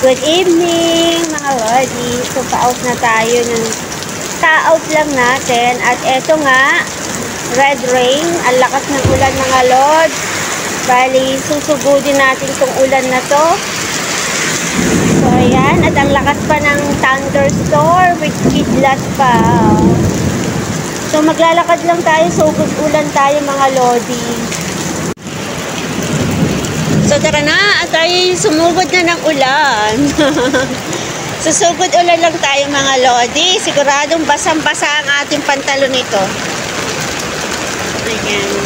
Good evening mga Lodi. So pa-out na tayo ng ta-out lang natin. At eto nga, red rain. Ang lakas ng ulan mga Lord. Bali, susugudin natin tong ulan na to. So ayan, at ang lakas pa ng thunderstorm with kidlat pa. So maglalakad lang tayo, sugod ulan tayo mga Lodi. So tara na, at tayo sumugod na ng ulan. Susugod ulan lang tayo mga Lodi. Siguradong basang-basa ang ating pantalon nito. Ayan.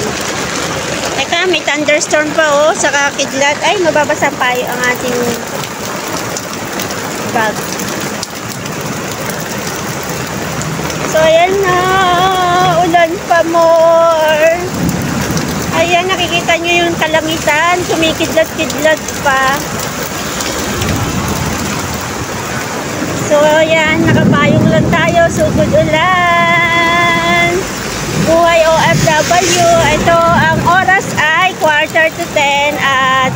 Teka, may thunderstorm pa oh, sa kakidlat. Ay, mababasa pa ang ating bag. So, ayan na. Ulan pa more. Ayan, yung kalangitan. Kumikidlat-kidlat pa. So, ayan, nakapayong lang tayo. Sugod ulan. Buhay OFW. Ito, ang oras ay quarter to 10 at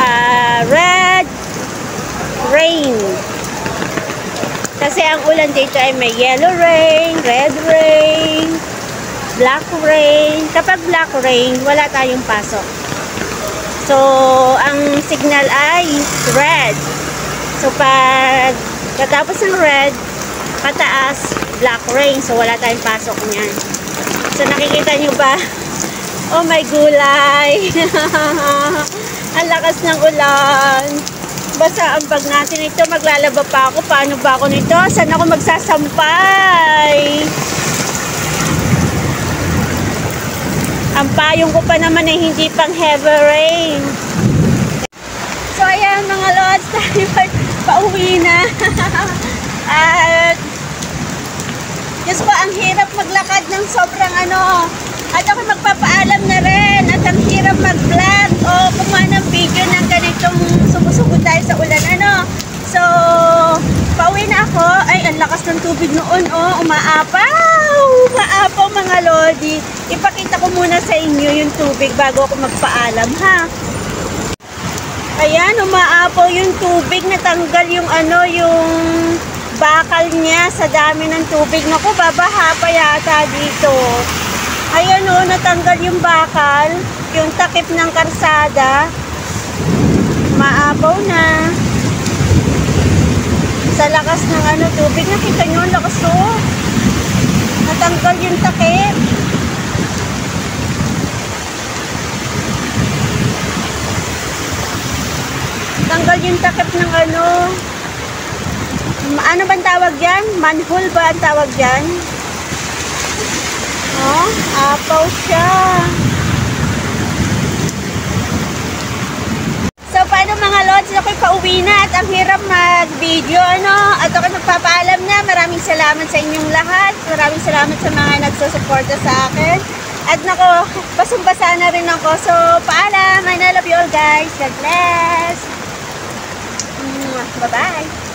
uh, red rain. Kasi ang ulan dito ay may yellow rain, red rain, black rain. Kapag black rain, wala tayong pasok. So, ang signal ay red. So, pag katapos ng red, pataas, black rain. So, wala tayong pasok niyan. So, nakikita nyo ba? Oh my gulay! ang lakas ng ulan. Basta ang bag natin ito, maglalaba pa ako. Paano ba ako nito? Saan ako magsasampay? Ang payong ko pa naman ay hindi pang heavy rain. So ayan mga lods, tayo pa, pauwi na. At Diyos ko, ang hirap maglakad ng sobrang ano. At ako magpapaalam na rin. At ang hirap mag-vlog o kumuha ng video ng ganitong sumusugod tayo sa ulan. Ano? So, pauwi na ako. Ay, ang lakas ng tubig noon. Oh, umaapaw! Umaapaw mga lodi. Ipakita ko muna sa inyo yung tubig bago ako magpaalam, ha? Ayan, umaapaw yung tubig. Natanggal yung ano, yung bakal niya sa dami ng tubig. Naku, babaha pa yata dito. Ayan o, natanggal yung bakal. Yung takip ng karsada. Maapaw na. Sa lakas ng ano, tubig. Nakita nyo, lakas o. Natanggal yung takip. Tanggal yung takip ng ano. Ano ba tawag yan? Manhole ba ang tawag yan? Oh, apaw siya. Paano mga lods? Ako'y pauwi na at ang hirap mag-video, ano? At ako nagpapaalam na. Maraming salamat sa inyong lahat. Maraming salamat sa mga nagsusuporta sa akin. At nako, basang-basa na rin ako. So, paalam. I love you all guys. God bless. Bye-bye.